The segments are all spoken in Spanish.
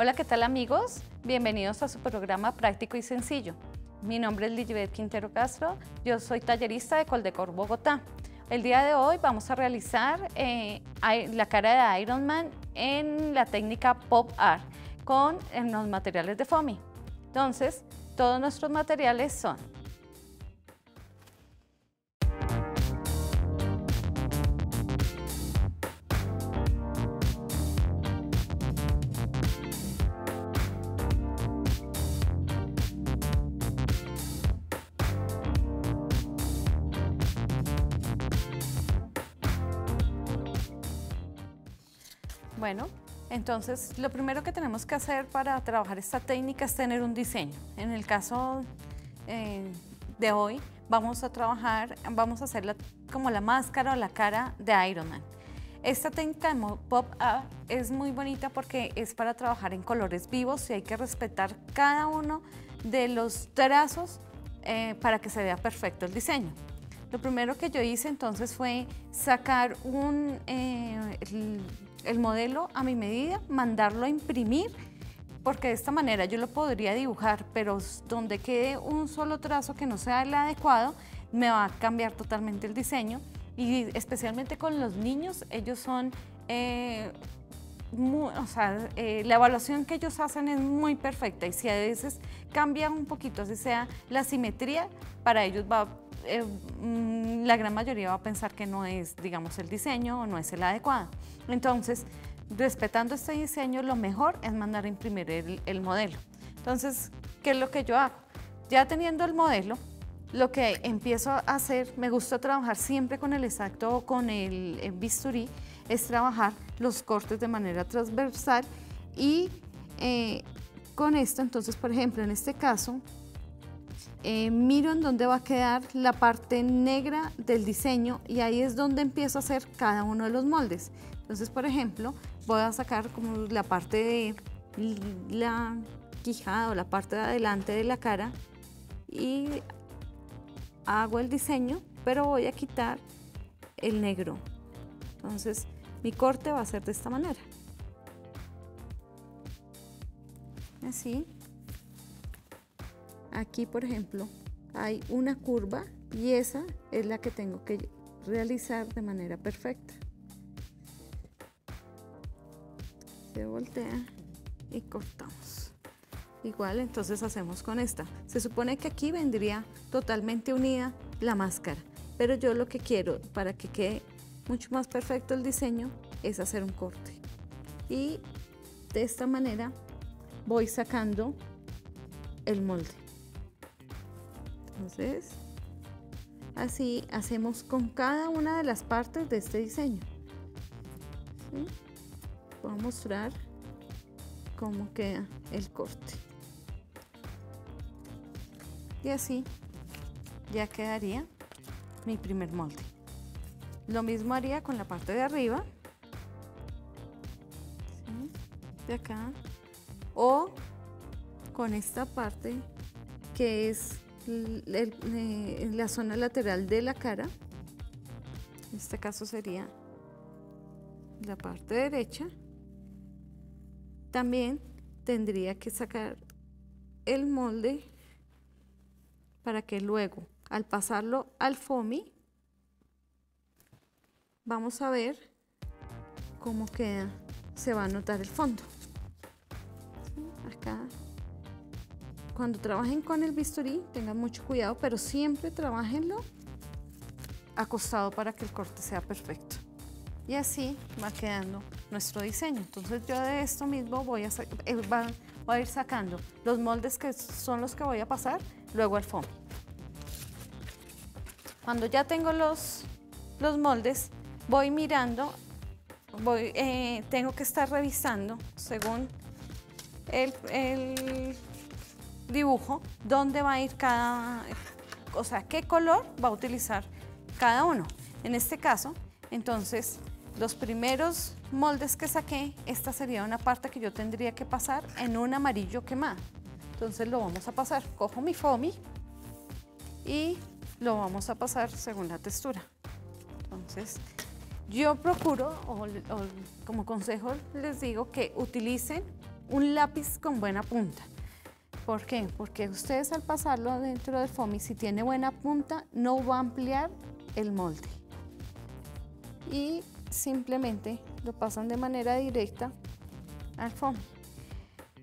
Hola, ¿qué tal amigos? Bienvenidos a su programa Práctico y Sencillo. Mi nombre es Lilibet Quintero Castro, yo soy tallerista de Coldecor Bogotá. El día de hoy vamos a realizar eh, la cara de Iron Man en la técnica Pop Art con los materiales de FOMI. Entonces, todos nuestros materiales son Bueno, entonces lo primero que tenemos que hacer para trabajar esta técnica es tener un diseño. En el caso eh, de hoy vamos a trabajar, vamos a hacer como la máscara o la cara de Iron Man. Esta técnica de pop-up es muy bonita porque es para trabajar en colores vivos y hay que respetar cada uno de los trazos eh, para que se vea perfecto el diseño. Lo primero que yo hice entonces fue sacar un, eh, modelo a mi medida, mandarlo a imprimir, porque de esta manera yo lo podría dibujar, pero donde quede un solo trazo que no sea el adecuado, me va a cambiar totalmente el diseño. Y especialmente con los niños, ellos son... Eh, o sea, eh, la evaluación que ellos hacen es muy perfecta y si a veces cambia un poquito, así sea la simetría, para ellos va, eh, mm, la gran mayoría va a pensar que no es, digamos, el diseño o no es el adecuado. Entonces, respetando este diseño, lo mejor es mandar a imprimir el, modelo. Entonces, ¿qué es lo que yo hago? Ya teniendo el modelo, lo que empiezo a hacer, me gusta trabajar siempre con el exacto o con el, bisturí, es trabajar los cortes de manera transversal y eh, con esto, entonces, por ejemplo, en este caso, eh, miro en dónde va a quedar la parte negra del diseño y ahí es donde empiezo a hacer cada uno de los moldes. Entonces, por ejemplo, voy a sacar como la parte de la quijada o la parte de adelante de la cara y hago el diseño, pero voy a quitar el negro. Entonces, mi corte va a ser de esta manera. Así. Aquí, por ejemplo, hay una curva y esa es la que tengo que realizar de manera perfecta. se voltea y cortamos. Igual entonces hacemos con esta. Se supone que aquí vendría totalmente unida la máscara, pero yo lo que quiero para que quede mucho más perfecto el diseño es hacer un corte. Y de esta manera voy sacando el molde. Entonces, así hacemos con cada una de las partes de este diseño. Voy a mostrar cómo queda el corte. Y así ya quedaría mi primer molde. Lo mismo haría con la parte de arriba. De acá. O con esta parte que es eh, la zona lateral de la cara en este caso sería la parte derecha también tendría que sacar el molde para que luego al pasarlo al FOMI vamos a ver cómo queda, se va a notar el fondo. Cuando trabajen con el bisturí, tengan mucho cuidado, pero siempre trabajenlo acostado para que el corte sea perfecto y así va quedando nuestro diseño. Entonces yo de esto mismo voy a, eh, a ir sacando los moldes que son los que voy a pasar luego al foam. Cuando ya tengo los, los moldes, voy mirando, voy, eh, tengo que estar revisando según el, el dibujo dónde va a ir cada, o sea, qué color va a utilizar cada uno. En este caso, entonces los primeros moldes que saqué, esta sería una parte que yo tendría que pasar en un amarillo quemado. Entonces lo vamos a pasar, cojo mi foamy y lo vamos a pasar según la textura. Entonces yo procuro, o, como consejo les digo, que utilicen un lápiz con buena punta. ¿Por qué? Porque ustedes al pasarlo dentro del foamy, si tiene buena punta, no va a ampliar el molde. Y simplemente lo pasan de manera directa al foamy.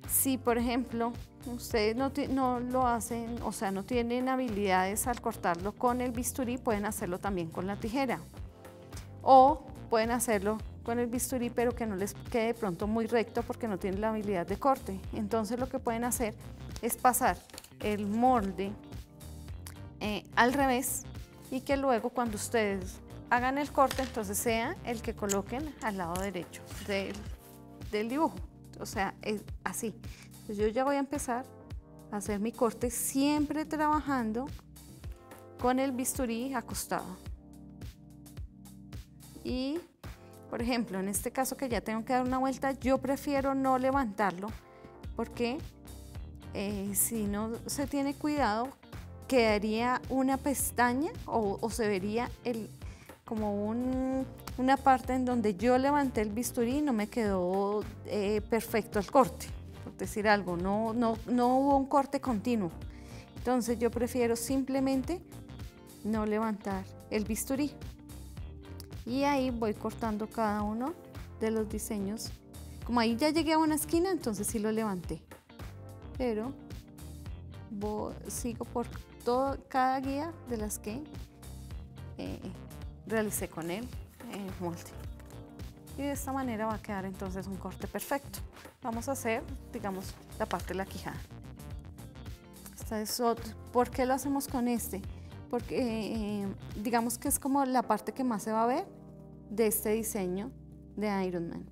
Si, por ejemplo, ustedes no, no, lo hacen, o sea, no tienen habilidades al cortarlo con el bisturí, pueden hacerlo también con la tijera. O pueden hacerlo con el bisturí, pero que no les quede de pronto muy recto porque no tienen la habilidad de corte. Entonces lo que pueden hacer es pasar el molde eh, al revés y que luego cuando ustedes hagan el corte, entonces sea el que coloquen al lado derecho del, del dibujo. O sea, es así. Entonces yo ya voy a empezar a hacer mi corte siempre trabajando con el bisturí acostado. Y, por ejemplo, en este caso que ya tengo que dar una vuelta, yo prefiero no levantarlo porque eh, si no se tiene cuidado, quedaría una pestaña o, se vería el, como una parte en donde yo levanté el bisturí y no me quedó eh, perfecto el corte, por decir algo, no, no, no hubo un corte continuo. Entonces yo prefiero simplemente no levantar el bisturí. Y ahí voy cortando cada uno de los diseños. Como ahí ya llegué a una esquina, entonces sí lo levanté pero sigo por cada guía de las que eh, realicé con él en molde. Y de esta manera va a quedar entonces un corte perfecto. Vamos a hacer, digamos, la parte de la quijada. Esta es ¿Por qué lo hacemos con este? Porque eh, digamos que es como la parte que más se va a ver de este diseño de Iron Man.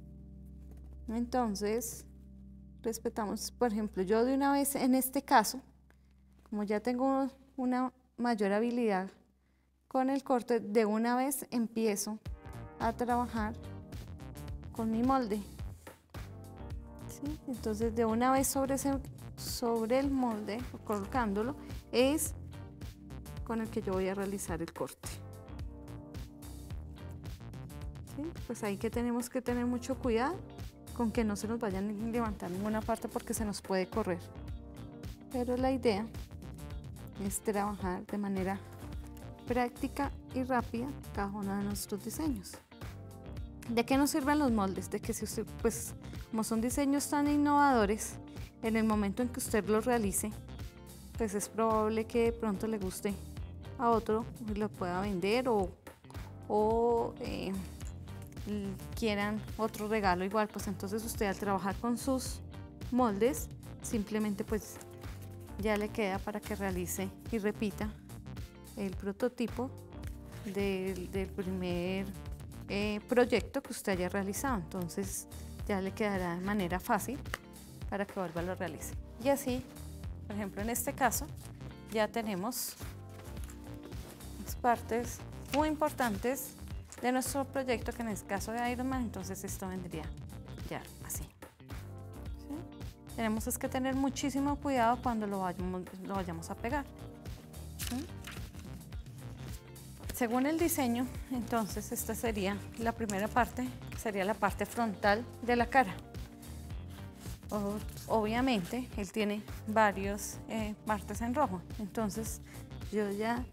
Entonces, respetamos, por ejemplo, yo de una vez en este caso, como ya tengo una mayor habilidad con el corte, de una vez empiezo a trabajar con mi molde. Entonces de una vez sobre, sobre el molde, colocándolo, es con el que yo voy a realizar el corte. Pues ahí que tenemos que tener mucho cuidado con que no se nos vayan a levantar ninguna parte porque se nos puede correr. Pero la idea es trabajar de manera práctica y rápida cada uno de nuestros diseños. ¿De qué nos sirven los moldes? De que si usted, pues, como son diseños tan innovadores, en el momento en que usted los realice, pues es probable que de pronto le guste a otro y lo pueda vender o, o eh, quieran otro regalo igual, pues entonces usted al trabajar con sus moldes, simplemente pues ya le queda para que realice y repita el prototipo del, primer eh, proyecto que usted haya realizado. Entonces ya le quedará de manera fácil para que vuelva a lo realice. Y así, por ejemplo, en este caso ya tenemos las partes muy importantes de nuestro proyecto, que en el caso de Ironman, entonces esto vendría ya así. Tenemos es que tener muchísimo cuidado cuando lo vayamos, a pegar. Según el diseño, entonces esta sería la primera parte, sería la parte frontal de la cara. obviamente, él tiene varios eh, partes en rojo, entonces yo ya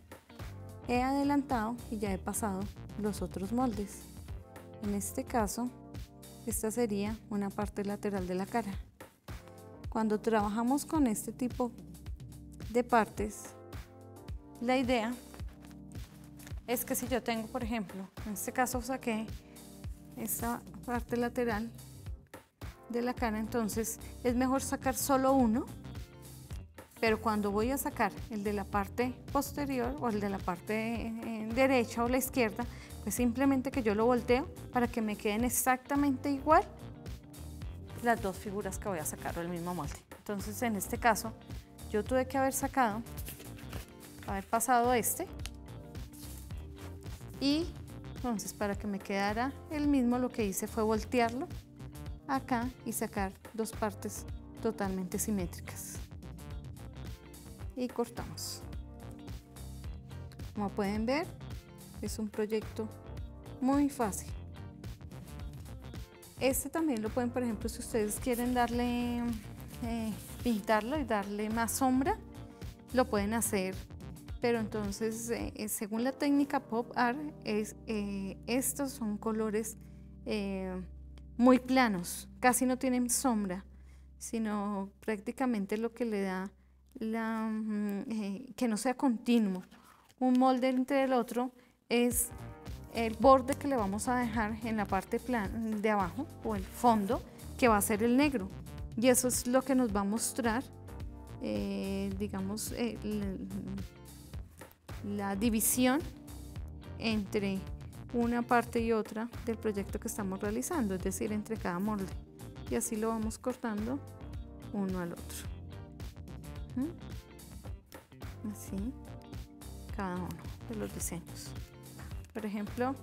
he adelantado y ya he pasado los otros moldes. En este caso, esta sería una parte lateral de la cara. Cuando trabajamos con este tipo de partes, la idea es que si yo tengo, por ejemplo, en este caso saqué esta parte lateral de la cara, entonces es mejor sacar solo uno pero cuando voy a sacar el de la parte posterior o el de la parte eh, derecha o la izquierda, pues simplemente que yo lo volteo para que me queden exactamente igual las dos figuras que voy a sacar del mismo molde. Entonces en este caso yo tuve que haber sacado, haber pasado este y entonces para que me quedara el mismo lo que hice fue voltearlo acá y sacar dos partes totalmente simétricas y cortamos. Como pueden ver, es un proyecto muy fácil. Este también lo pueden, por ejemplo, si ustedes quieren darle, eh, pintarlo y darle más sombra, lo pueden hacer. Pero entonces, eh, eh, según la técnica Pop Art, es, estos son colores muy planos, casi no tienen sombra, sino prácticamente lo que le da la, mm, que no sea continuo. Un molde entre el otro es el borde que le vamos a dejar en la parte de abajo o el fondo que va a ser el negro. Y eso es lo que nos va a mostrar eh, digamos eh, la, división entre una parte y otra del proyecto que estamos realizando es decir entre cada molde. Y así lo vamos cortando uno al otro Así cada uno de los diseños. Por ejemplo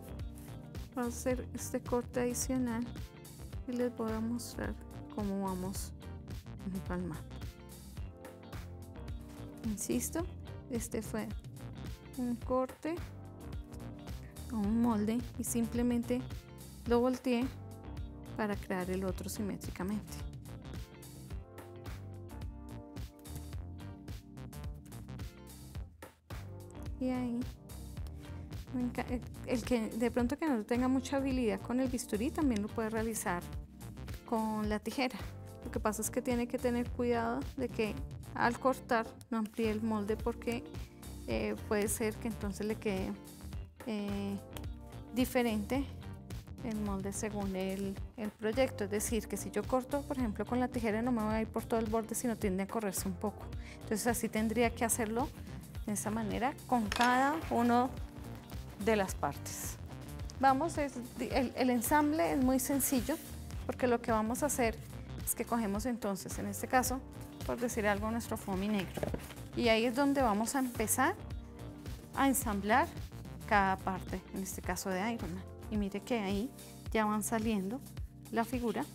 vamos a hacer este corte adicional y les voy a mostrar cómo vamos empalmando insisto este fue un corte o un molde y simplemente lo volteé para crear el otro simétricamente y ahí el que de pronto que no tenga mucha habilidad con el bisturí también lo puede realizar con la tijera. Lo que pasa es que tiene que tener cuidado de que al cortar no amplíe el molde porque eh, puede ser que entonces le quede eh, diferente el molde según el, el, proyecto. Es decir, que si yo corto, por ejemplo, con la tijera no me voy a ir por todo el borde, sino tiende a correrse un poco. Entonces así tendría que hacerlo de esa manera con cada uno de las partes. Vamos, el, el ensamble es muy sencillo porque lo que vamos a hacer es que cogemos entonces, en este caso, por decir algo, nuestro foamy negro. Y ahí es donde vamos a empezar a ensamblar cada parte, en este caso de Iron Man. Y mire que ahí ya van saliendo la figura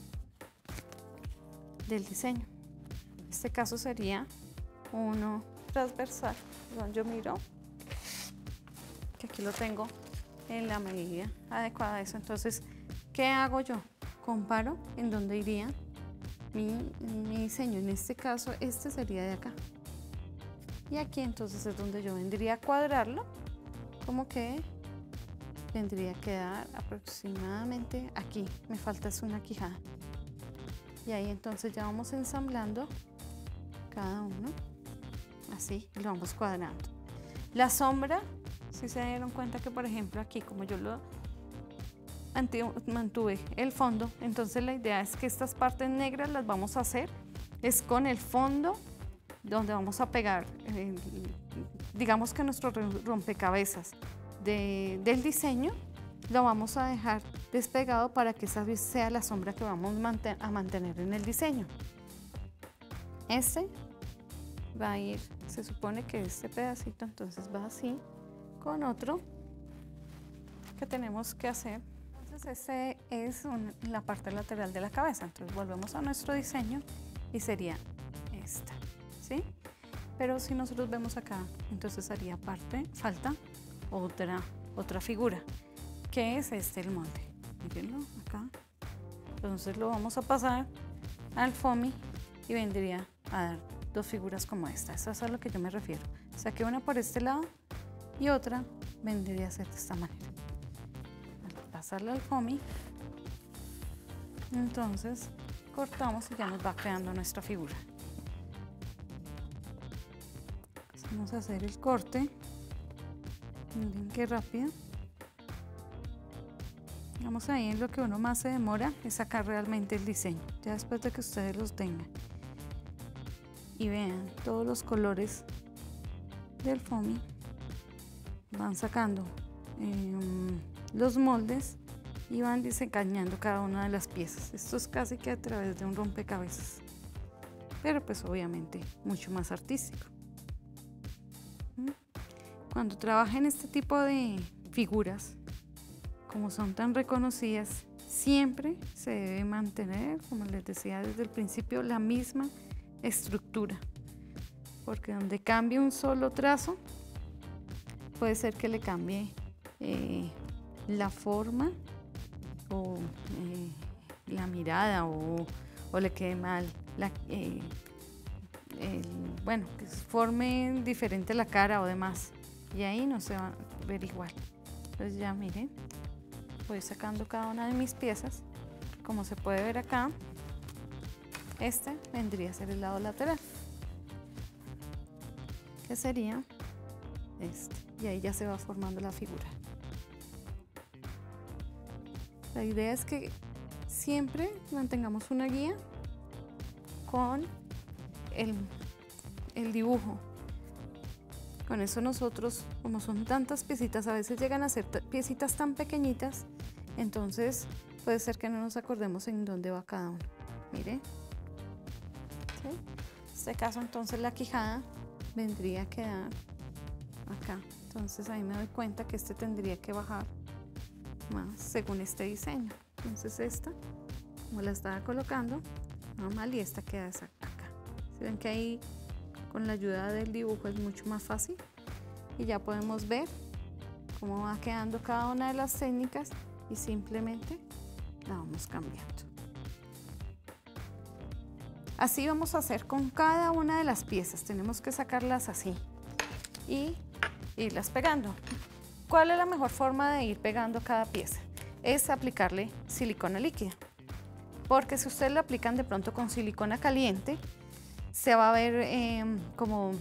del diseño. En este caso sería uno transversal. Yo miro aquí lo tengo en la medida adecuada a eso. Entonces, ¿qué hago yo? Comparo en dónde iría mi, diseño. En este caso, este sería de acá. Y aquí entonces es donde yo vendría a cuadrarlo, como que vendría a quedar aproximadamente aquí. Me falta es una quijada. Y ahí entonces ya vamos ensamblando cada uno, así, lo vamos cuadrando. La sombra si se dieron cuenta que, por ejemplo, aquí como yo lo mantuve el fondo, entonces la idea es que estas partes negras las vamos a hacer es con el fondo donde vamos a pegar, digamos que nuestro rompecabezas del diseño lo vamos a dejar despegado para que esa sea la sombra que vamos a mantener en el diseño. Este va a ir, se supone que este pedacito entonces va así con otro que tenemos que hacer. Entonces ese es la parte lateral de la cabeza. Entonces volvemos a nuestro diseño y sería esta, ¿sí? Pero si nosotros vemos acá, entonces haría parte, falta otra, otra figura, que es este el molde. Mírenlo acá. Entonces lo vamos a pasar al FOMI y vendría a dar dos figuras como esta. Eso es a lo que yo me refiero. Saqué una por este lado y otra vendría a ser de esta manera. Al pasarle al foamy, entonces cortamos y ya nos va creando nuestra figura. Vamos a hacer el corte. Miren qué rápido. Vamos ahí en lo que uno más se demora es sacar realmente el diseño, ya después de que ustedes los tengan. Y vean todos los colores del foamy van sacando em, los moldes y van desencañando cada una de las piezas. Esto es casi que a través de un rompecabezas, pero pues obviamente mucho más artístico. ¿Mm? Cuando trabajen este tipo de figuras, como son tan reconocidas, siempre se debe mantener, como les decía desde el principio, la misma estructura, porque donde cambie un solo trazo, puede ser que le cambie eh, la forma o eh, la mirada o, le quede mal la, eh, bueno, que forme diferente la cara o demás. Y ahí no se va a ver igual. Entonces ya miren, voy sacando cada una de mis piezas. Como se puede ver acá, este vendría a ser el lado lateral. Que sería este. Y ahí ya se va formando la figura. La idea es que siempre mantengamos una guía con el, dibujo. Con eso nosotros, como son tantas piecitas, a veces llegan a ser piecitas tan pequeñitas, entonces puede ser que no nos acordemos en dónde va cada uno. Mire. En este caso entonces la quijada vendría a quedar acá. Entonces ahí me doy cuenta que este tendría que bajar más según este diseño. Entonces esta, como la estaba colocando, normal y esta queda acá. Si ven que ahí con la ayuda del dibujo es mucho más fácil y ya podemos ver cómo va quedando cada una de las técnicas y simplemente la vamos cambiando. Así vamos a hacer con cada una de las piezas, tenemos que sacarlas así y irlas pegando. ¿Cuál es la mejor forma de ir pegando cada pieza? Es aplicarle silicona líquida, porque si ustedes la aplican de pronto con silicona caliente, se va a ver em, como,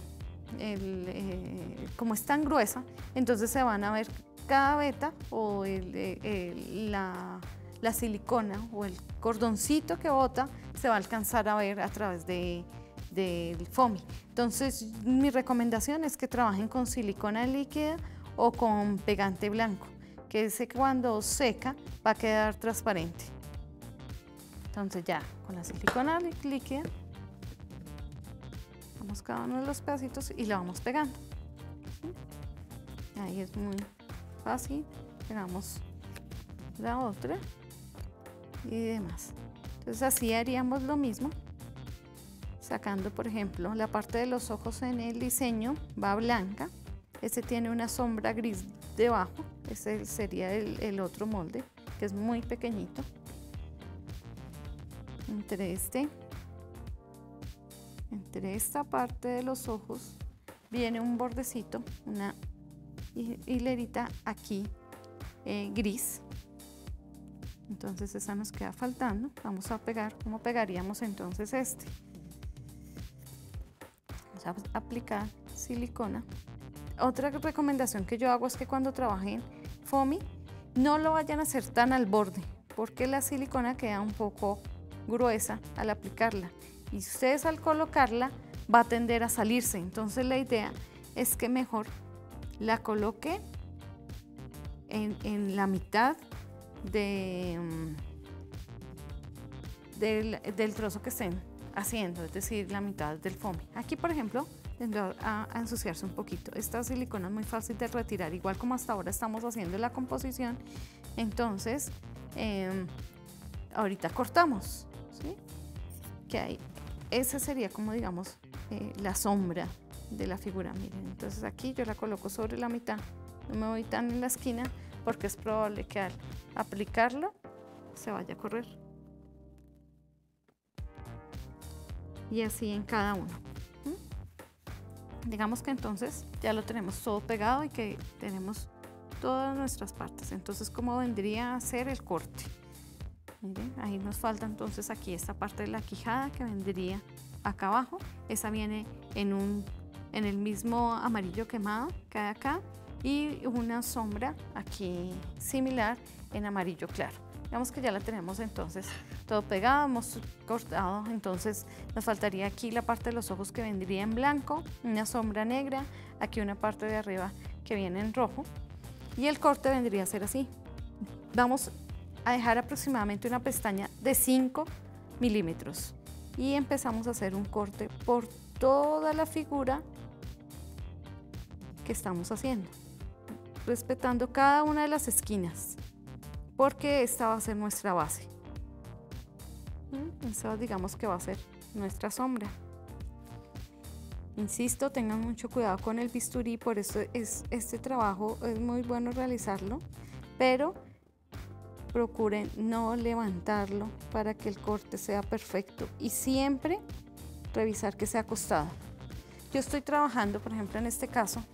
eh, como es tan gruesa, entonces se van a ver cada veta o la, silicona o el cordoncito que bota se va a alcanzar a ver a través de, del foamy. Entonces mi recomendación es que trabajen con silicona líquida o con pegante blanco, que ese cuando seca va a quedar transparente. Entonces ya con la silicona líquida cada uno de los pedacitos y lo vamos pegando. Ahí es muy fácil. Pegamos la otra y demás. Entonces así haríamos lo mismo. Sacando, por ejemplo, la parte de los ojos en el diseño va blanca. Este tiene una sombra gris debajo. Ese sería el, otro molde, que es muy pequeñito. Entre este entre esta parte de los ojos viene un bordecito, una hilerita aquí eh, gris. Entonces esa nos queda faltando. Vamos a pegar, ¿cómo pegaríamos entonces este? Vamos a aplicar silicona. Otra recomendación que yo hago es que cuando trabajen foamy no lo vayan a hacer tan al borde porque la silicona queda un poco gruesa al aplicarla y ustedes al colocarla va a tender a salirse. Entonces la idea es que mejor la coloque en, la mitad mm, del, trozo que estén haciendo, es decir, la mitad del foamy. Aquí, por ejemplo, tendrá a, ensuciarse un poquito. Esta silicona es muy fácil de retirar, igual como hasta ahora estamos haciendo la composición. Entonces, em, ahorita cortamos, ¿sí? Que hay esa sería como digamos eh, la sombra de la figura. Miren, entonces aquí yo la coloco sobre la mitad, no me voy tan en la esquina porque es probable que al aplicarlo se vaya a correr. Y así en cada uno. Digamos que entonces ya lo tenemos todo pegado y que tenemos todas nuestras partes. Entonces, ¿cómo vendría a ser el corte? ahí nos falta entonces aquí esta parte de la quijada que vendría acá abajo. Esa viene en, un, en el mismo amarillo quemado que hay acá y una sombra aquí similar en amarillo claro. Digamos que ya la tenemos entonces todo pegado, hemos cortado, entonces nos faltaría aquí la parte de los ojos que vendría en blanco, una sombra negra, aquí una parte de arriba que viene en rojo y el corte vendría a ser así. Vamos a dejar aproximadamente una pestaña de 5 milímetros y empezamos a hacer un corte por toda la figura que estamos haciendo, respetando cada una de las esquinas, porque esta va a ser nuestra base. Esta digamos que va a ser nuestra sombra. Insisto, tengan mucho cuidado con el bisturí, por eso es, este trabajo es muy bueno realizarlo, pero procuren no levantarlo para que el corte sea perfecto y siempre revisar que sea acostado. Yo estoy trabajando, por ejemplo, en este caso,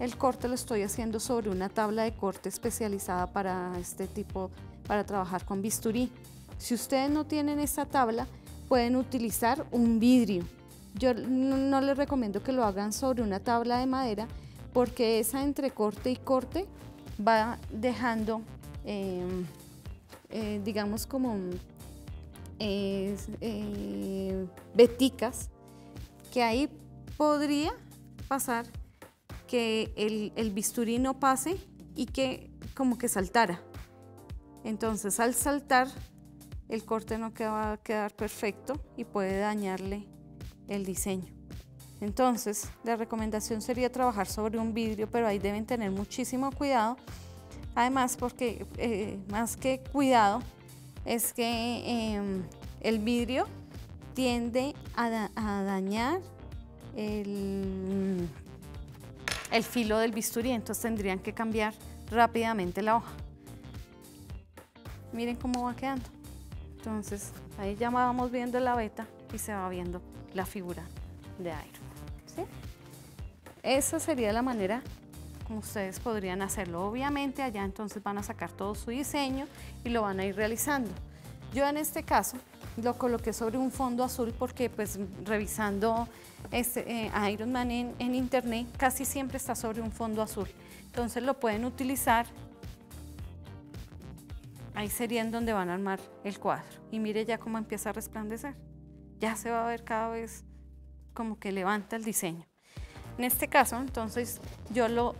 el corte lo estoy haciendo sobre una tabla de corte especializada para este tipo, para trabajar con bisturí. Si ustedes no tienen esta tabla, pueden utilizar un vidrio. Yo no, les recomiendo que lo hagan sobre una tabla de madera porque esa entre corte y corte va dejando em, eh, digamos como eh, beticas, que ahí podría pasar que el, el bisturí no pase y que como que saltara. Entonces al saltar el corte no va a quedar perfecto y puede dañarle el diseño. Entonces, la recomendación sería trabajar sobre un vidrio, pero ahí deben tener muchísimo cuidado Además, porque eh, más que cuidado, es que em, el vidrio tiende a, dañar el, el, filo del bisturí, entonces tendrían que cambiar rápidamente la hoja. Miren cómo va quedando. Entonces, ahí ya vamos viendo la beta y se va viendo la figura de Iron. Esa sería la manera ustedes podrían hacerlo. Obviamente allá entonces van a sacar todo su diseño y lo van a ir realizando. Yo en este caso lo coloqué sobre un fondo azul porque pues revisando este, eh, Iron Man en, internet casi siempre está sobre un fondo azul. Entonces lo pueden utilizar ahí sería en donde van a armar el cuadro. Y mire ya cómo empieza a resplandecer. Ya se va a ver cada vez como que levanta el diseño. En este caso, entonces, yo lo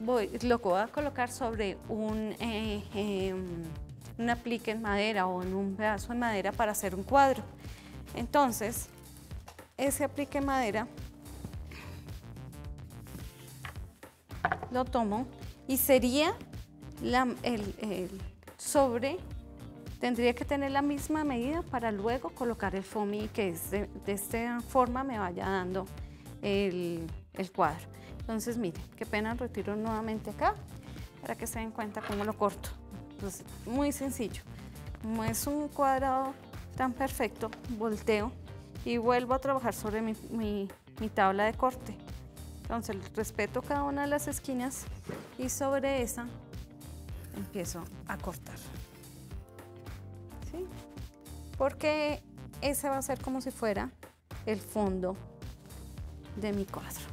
voy, lo voy a colocar sobre un, eh, em, un aplique en madera o en un pedazo de madera para hacer un cuadro. Entonces, ese aplique en madera lo tomo y sería el, sobre, tendría que tener la misma medida para luego colocar el foamy que de, esta forma me vaya dando el, el cuadro. Entonces, miren, qué pena, retiro nuevamente acá para que se den cuenta cómo lo corto. Entonces, muy sencillo. No es un cuadrado tan perfecto, volteo y vuelvo a trabajar sobre mi, mi tabla de corte. Entonces, respeto cada una de las esquinas y sobre esa empiezo a cortar. Porque ese va a ser como si fuera el fondo de mi cuadro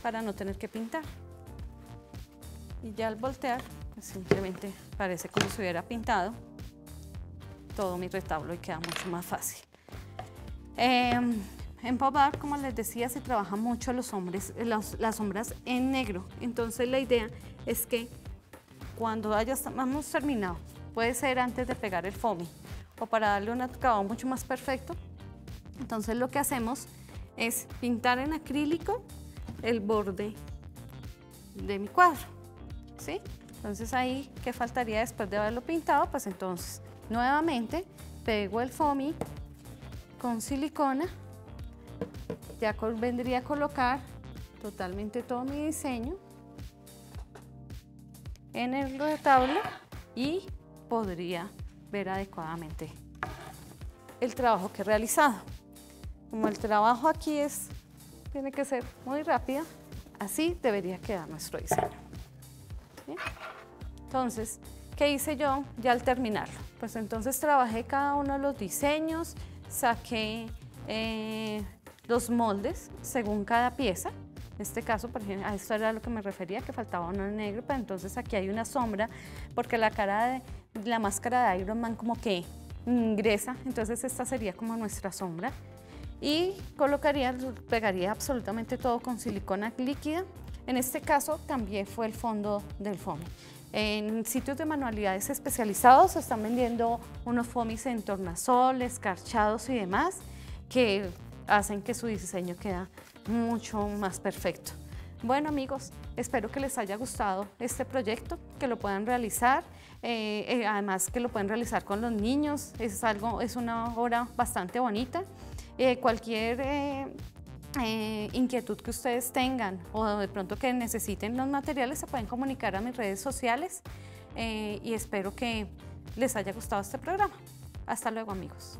para no tener que pintar. Y ya al voltear, pues simplemente parece como si hubiera pintado todo mi retablo y queda mucho más fácil. Em, en pop art, como les decía, se trabaja mucho los hombres, las sombras en negro. Entonces la idea es que cuando hayamos terminado, puede ser antes de pegar el foamy o para darle un acabado mucho más perfecto, entonces lo que hacemos es pintar en acrílico el borde de mi cuadro, ¿sí? Entonces ahí, ¿qué faltaría después de haberlo pintado? Pues entonces, nuevamente, pego el foamy con silicona, ya vendría a colocar totalmente todo mi diseño en el retablo y podría ver adecuadamente el trabajo que he realizado. Como el trabajo aquí es tiene que ser muy rápida, así debería quedar nuestro diseño. Entonces, ¿qué hice yo ya al terminarlo? Pues entonces trabajé cada uno de los diseños, saqué eh, los moldes según cada pieza. En este caso, por ejemplo, a esto era lo que me refería, que faltaba uno negro, pero entonces aquí hay una sombra, porque la cara de la máscara de Iron Man como que ingresa, entonces esta sería como nuestra sombra y colocaría, pegaría absolutamente todo con silicona líquida. En este caso también fue el fondo del foamy. En sitios de manualidades especializados se están vendiendo unos foamies en tornasol, escarchados y demás que hacen que su diseño quede mucho más perfecto. Bueno amigos, espero que les haya gustado este proyecto, que lo puedan realizar, eh, eh, además que lo pueden realizar con los niños, es, algo, es una obra bastante bonita. Eh, cualquier eh, eh, inquietud que ustedes tengan o de pronto que necesiten los materiales se pueden comunicar a mis redes sociales y espero que les haya gustado este programa. Hasta luego amigos.